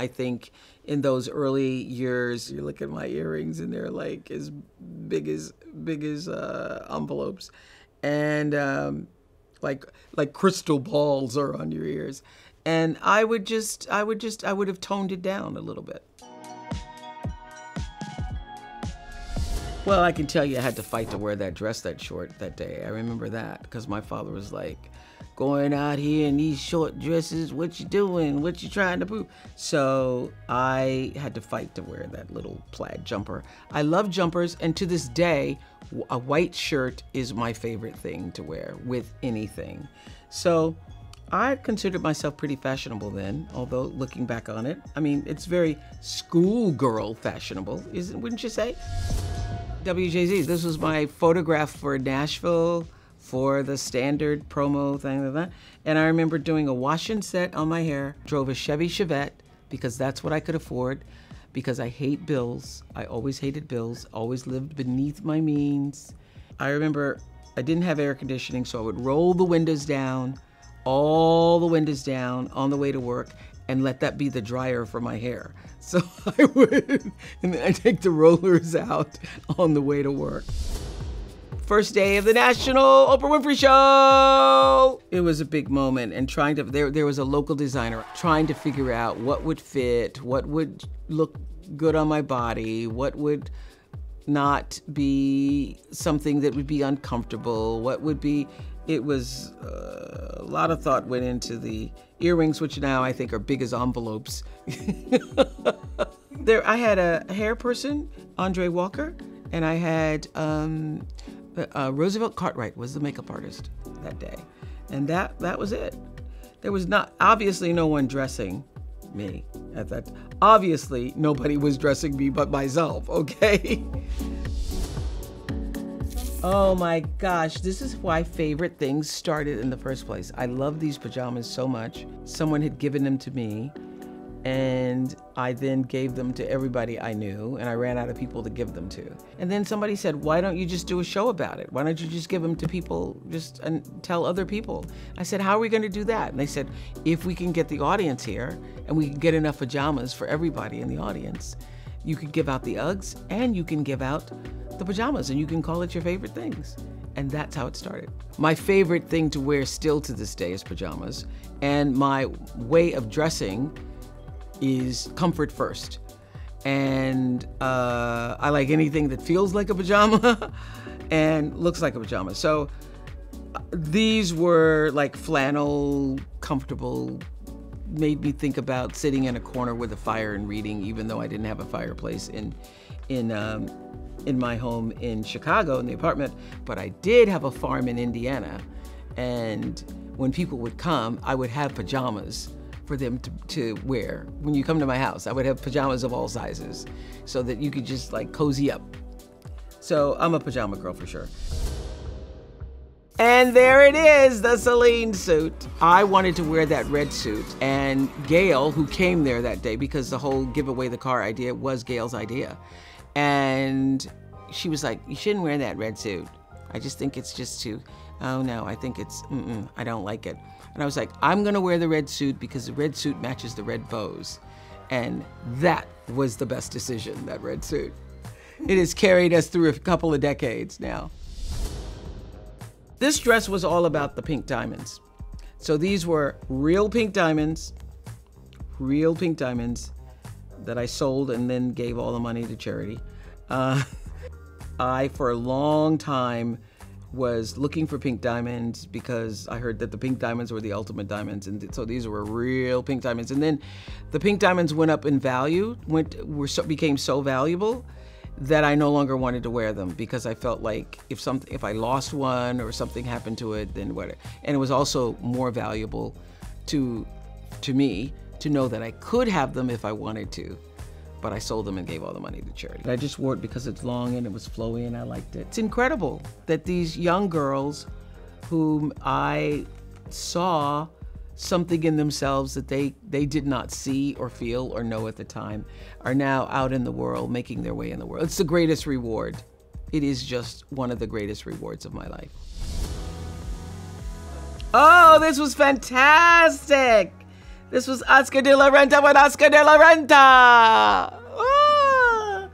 I think in those early years, you look at my earrings and they're like as big as big as uh, envelopes, and um, like like crystal balls are on your ears. And I would just, I would just, I would have toned it down a little bit. Well, I can tell you I had to fight to wear that dress that short that day. I remember that because my father was like, going out here in these short dresses, what you doing? What you trying to prove? So I had to fight to wear that little plaid jumper. I love jumpers, and to this day, a white shirt is my favorite thing to wear with anything. So I considered myself pretty fashionable then, although looking back on it, I mean, it's very schoolgirl fashionable, isn't wouldn't you say? WJZ, this was my photograph for Nashville for the standard promo thing like that. And I remember doing a wash and set on my hair, drove a Chevy Chevette because that's what I could afford because I hate bills. I always hated bills, always lived beneath my means. I remember I didn't have air conditioning, so I would roll the windows down all the windows down on the way to work and let that be the dryer for my hair. So I would, and then I take the rollers out on the way to work. First day of the National Oprah Winfrey Show. It was a big moment, and trying to there there was a local designer trying to figure out what would fit, what would look good on my body, what would not be something that would be uncomfortable, what would be it was uh, a lot of thought went into the earrings, which now I think are big as envelopes. there, I had a hair person, Andre Walker, and I had um, uh, Roosevelt Cartwright was the makeup artist that day, and that that was it. There was not obviously no one dressing me at that. Obviously, nobody was dressing me but myself. Okay. Oh my gosh, this is why favorite things started in the first place. I love these pajamas so much. Someone had given them to me, and I then gave them to everybody I knew, and I ran out of people to give them to. And then somebody said, Why don't you just do a show about it? Why don't you just give them to people, just and tell other people? I said, How are we going to do that? And they said, If we can get the audience here and we can get enough pajamas for everybody in the audience, you can give out the Uggs and you can give out the pajamas and you can call it your favorite things. And that's how it started. My favorite thing to wear still to this day is pajamas. And my way of dressing is comfort first. And uh, I like anything that feels like a pajama and looks like a pajama. So these were like flannel, comfortable made me think about sitting in a corner with a fire and reading, even though I didn't have a fireplace in in um, in my home in Chicago in the apartment. But I did have a farm in Indiana, and when people would come, I would have pajamas for them to, to wear. When you come to my house, I would have pajamas of all sizes, so that you could just like cozy up. So I'm a pajama girl for sure. And there it is, the Celine suit. I wanted to wear that red suit. And Gail, who came there that day, because the whole give away the car idea was Gail's idea. And she was like, You shouldn't wear that red suit. I just think it's just too, oh no, I think it's, mm-mm, I don't like it. And I was like, I'm gonna wear the red suit because the red suit matches the red bows. And that was the best decision, that red suit. It has carried us through a couple of decades now. This dress was all about the pink diamonds. So these were real pink diamonds, real pink diamonds that I sold and then gave all the money to charity. Uh, I, for a long time, was looking for pink diamonds because I heard that the pink diamonds were the ultimate diamonds, and so these were real pink diamonds. And then the pink diamonds went up in value, went were so, became so valuable that I no longer wanted to wear them because I felt like if something if I lost one or something happened to it, then what? And it was also more valuable to to me to know that I could have them if I wanted to. But I sold them and gave all the money to charity. I just wore it because it's long and it was flowy and I liked it. It's incredible that these young girls whom I saw something in themselves that they, they did not see or feel or know at the time are now out in the world, making their way in the world. It's the greatest reward. It is just one of the greatest rewards of my life. Oh, this was fantastic. This was Oscar de la Renta with Oscar de la Renta. Ah!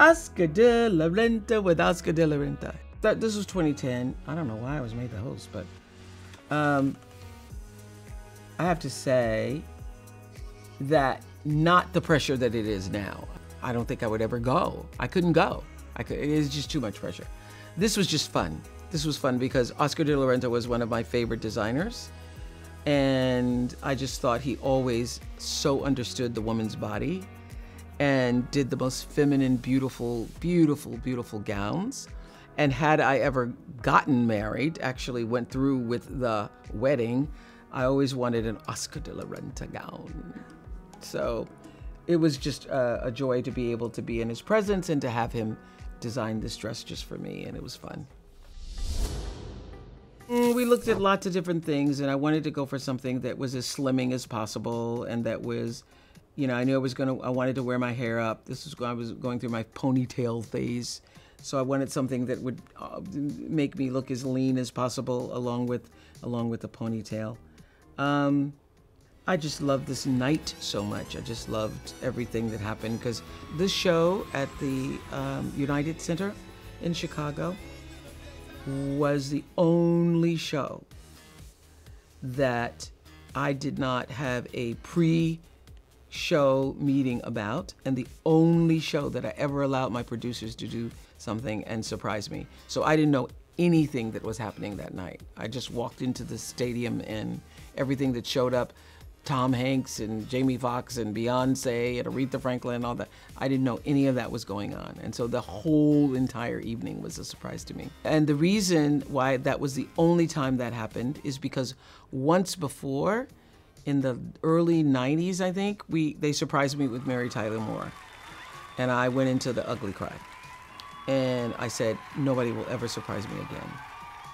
Oscar de la Renta with Oscar de la Renta. That this was 2010. I don't know why I was made the host, but um, I have to say that not the pressure that it is now. I don't think I would ever go. I couldn't go. I could, it is just too much pressure. This was just fun. This was fun because Oscar de la Renta was one of my favorite designers. And I just thought he always so understood the woman's body and did the most feminine, beautiful, beautiful, beautiful gowns. And had I ever gotten married, actually went through with the wedding, I always wanted an Oscar de la Renta gown. So it was just a, a joy to be able to be in his presence and to have him design this dress just for me, and it was fun. Mm, we looked at lots of different things, and I wanted to go for something that was as slimming as possible, and that was, you know, I knew I was gonna, I wanted to wear my hair up. This was I was going through my ponytail phase, so I wanted something that would uh, make me look as lean as possible, along with, along with the ponytail. Um, I just loved this night so much. I just loved everything that happened because this show at the um, United Center in Chicago was the only show that I did not have a pre show meeting about, and the only show that I ever allowed my producers to do something and surprise me. So I didn't know anything that was happening that night. I just walked into the stadium and everything that showed up Tom Hanks and Jamie Foxx and Beyonce and Aretha Franklin and all that. I didn't know any of that was going on. And so the whole entire evening was a surprise to me. And the reason why that was the only time that happened is because once before, in the early 90s, I think, we they surprised me with Mary Tyler Moore. And I went into the ugly cry. And I said, nobody will ever surprise me again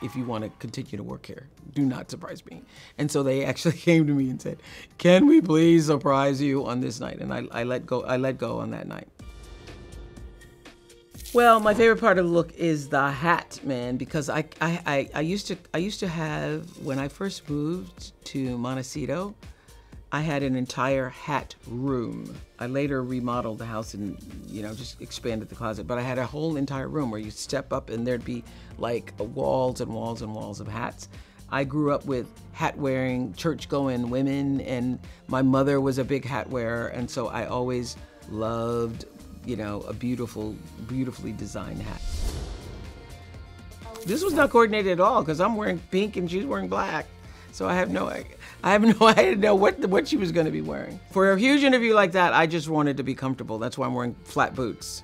if you want to continue to work here. Do not surprise me. And so they actually came to me and said, "Can we please surprise you on this night?" And I, I let go. I let go on that night. Well, my favorite part of the look is the hat, man, because I, I, I, I used to I used to have when I first moved to Montecito, I had an entire hat room. I later remodeled the house and, you know, just expanded the closet. But I had a whole entire room where you step up and there'd be like walls and walls and walls of hats. I grew up with hat wearing, church going women, and my mother was a big hat wearer. And so I always loved, you know, a beautiful, beautifully designed hat. This was not coordinated at all because I'm wearing pink and she's wearing black. So I have no I have no idea know what what she was going to be wearing. For a huge interview like that, I just wanted to be comfortable. That's why I'm wearing flat boots.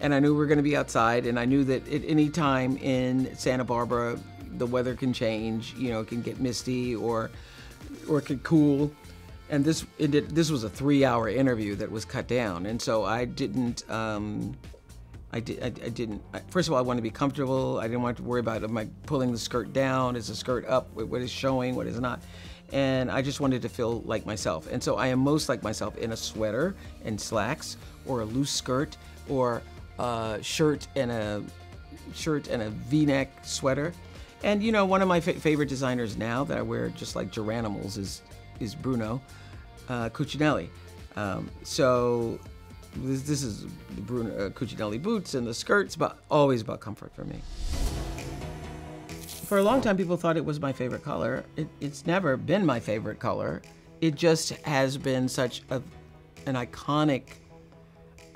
And I knew we were going to be outside, and I knew that at any time in Santa Barbara, the weather can change. You know, it can get misty or or it could cool. And this did, this was a three-hour interview that was cut down, and so I didn't. Um, I, did, I, I didn't. I, first of all, I wanted to be comfortable. I didn't want to worry about am I pulling the skirt down? Is the skirt up? What is showing? What is not? And I just wanted to feel like myself. And so I am most like myself in a sweater and slacks, or a loose skirt, or a shirt and a shirt and a V-neck sweater. And you know, one of my fa favorite designers now that I wear just like Garanimals is is Bruno uh. Um, so this, this is the Bruno uh, Cucinelli boots and the skirts, but always about comfort for me. For a long time, people thought it was my favorite color. It, it's never been my favorite color. It just has been such a, an iconic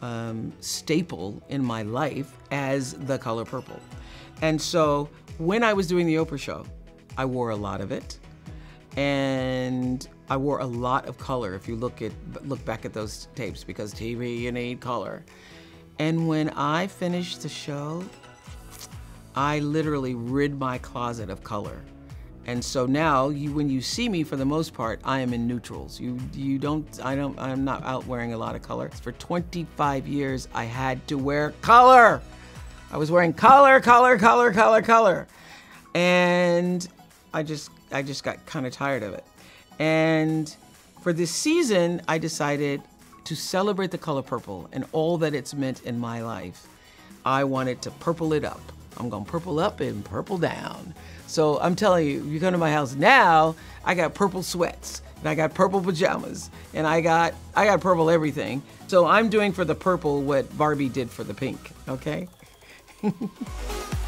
um, staple in my life as the color purple. And so when I was doing the Oprah show, I wore a lot of it. And I wore a lot of color if you look at look back at those tapes because TV you need color. And when I finished the show, I literally rid my closet of color. And so now you when you see me for the most part, I am in neutrals. You you don't I don't I'm not out wearing a lot of color. For 25 years I had to wear color. I was wearing color, color, color, color, color. And I just I just got kind of tired of it. And for this season, I decided to celebrate the color purple and all that it's meant in my life. I wanted to purple it up. I'm going to purple up and purple down. So I'm telling you, you come to my house now, I got purple sweats and I got purple pajamas, and I got I got purple everything. So I'm doing for the purple what Barbie did for the pink. Okay.